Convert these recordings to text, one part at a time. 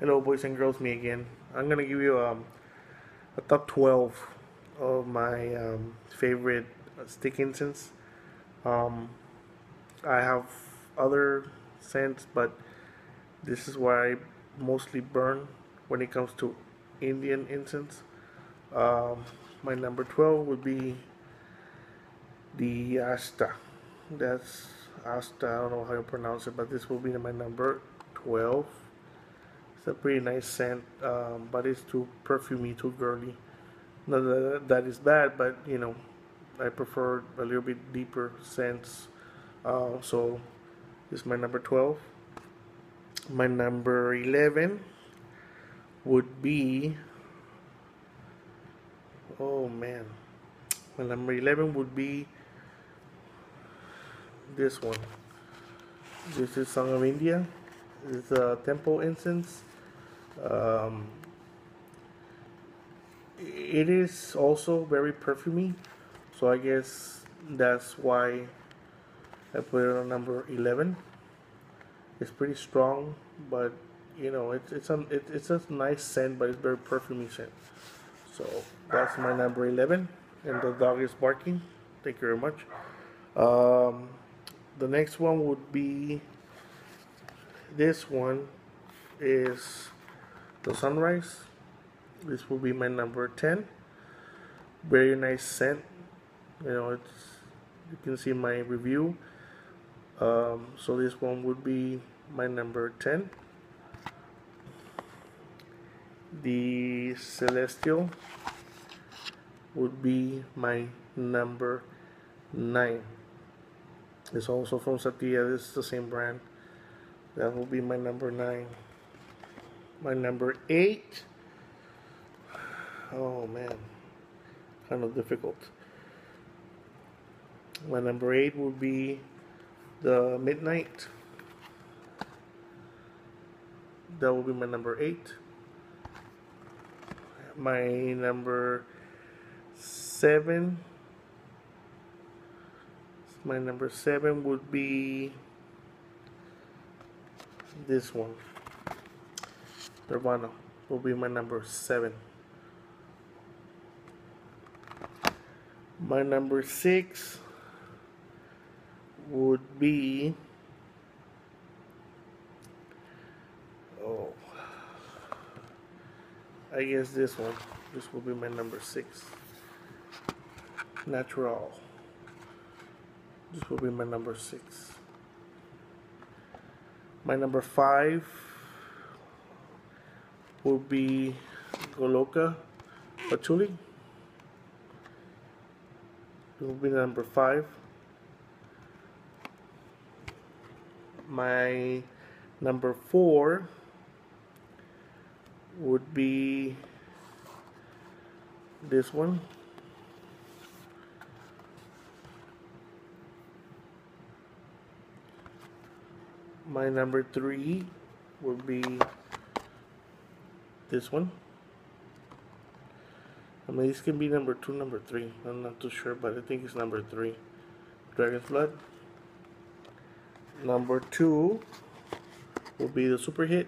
Hello, boys and girls, me again. I'm gonna give you um, a top 12 of my um, favorite stick incense. Um, I have other scents, but this is what I mostly burn when it comes to Indian incense. Um, my number 12 would be the Asta. That's Asta, I don't know how you pronounce it, but this will be my number 12 a pretty nice scent, um, but it's too perfumey, too girly. Not that that is bad, but you know, I prefer a little bit deeper scents. Uh, so this is my number 12. My number 11 would be, oh man, my number 11 would be this one. This is Song of India. It's a temple incense um, it is also very perfumy, so I guess that's why I put it on number 11. It's pretty strong, but you know it's it's a it, it's a nice scent, but it's very perfumy scent. So that's my number 11, and the dog is barking. Thank you very much. Um, the next one would be this one is the sunrise. This will be my number 10 very nice scent. You know it's you can see my review. Um, so this one would be my number 10 the celestial would be my number 9 it's also from Satya this is the same brand that will be my number 9 my number eight. Oh man, kind of difficult. My number eight would be the Midnight. That will be my number eight. My number seven. My number seven would be this one. Nirvana will be my number seven. My number six would be oh I guess this one this will be my number six natural this will be my number six my number five would be Goloka Patchouli. It will be number five. My number four would be this one. My number three would be this one. I mean, this can be number two, number three. I'm not too sure, but I think it's number three. Dragon's Blood. Number two will be the super hit.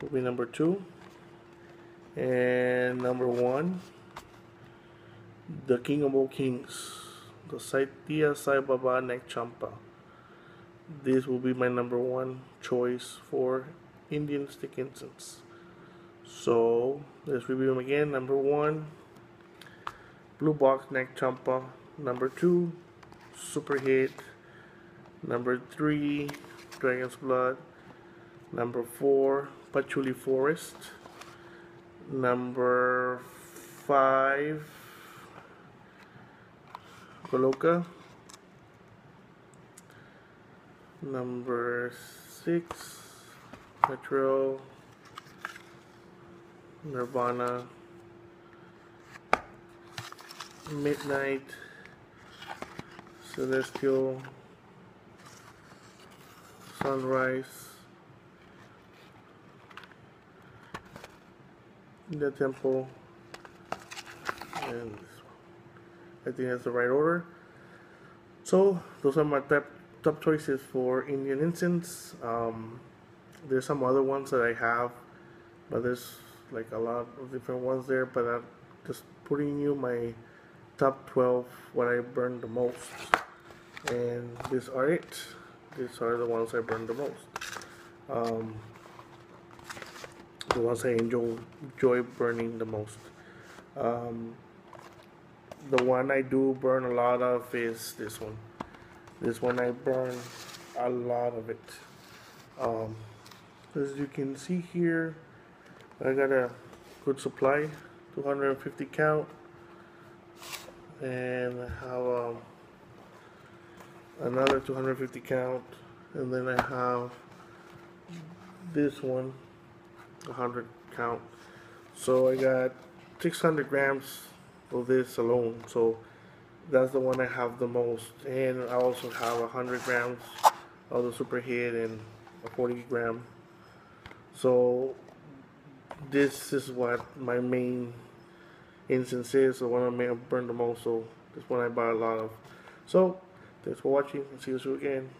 Will be number two. And number one, the King of all Kings, the Satya Sai Baba Nag Champa. This will be my number one choice for Indian stick incense. So let's review them again. Number one, Blue Box Nag Champa. Number two, Super Hit. Number three, Dragon's Blood. Number four, Patchouli Forest. Number five, Goloka. Number six, Metro, Nirvana, Midnight, Celestial, Sunrise, the Temple, and I think that's the right order. So those are my top top choices for Indian incense. Um, there's some other ones that I have, but there's like a lot of different ones there. But I'm just putting you my top 12 what I burn the most, and these are it. These are the ones I burn the most. Um, the ones I enjoy, enjoy burning the most. Um, the one I do burn a lot of is this one. This one I burn a lot of it. Um, as you can see here, I got a good supply, 250 count, and I have um, another 250 count, and then I have this one, 100 count. So I got 600 grams of this alone. So that's the one I have the most. And I also have 100 grams of the Super Hit and a 40 gram. So this is what my main instance is, the one I may have burned the most. So this one I buy a lot of. So thanks for watching and see you soon again.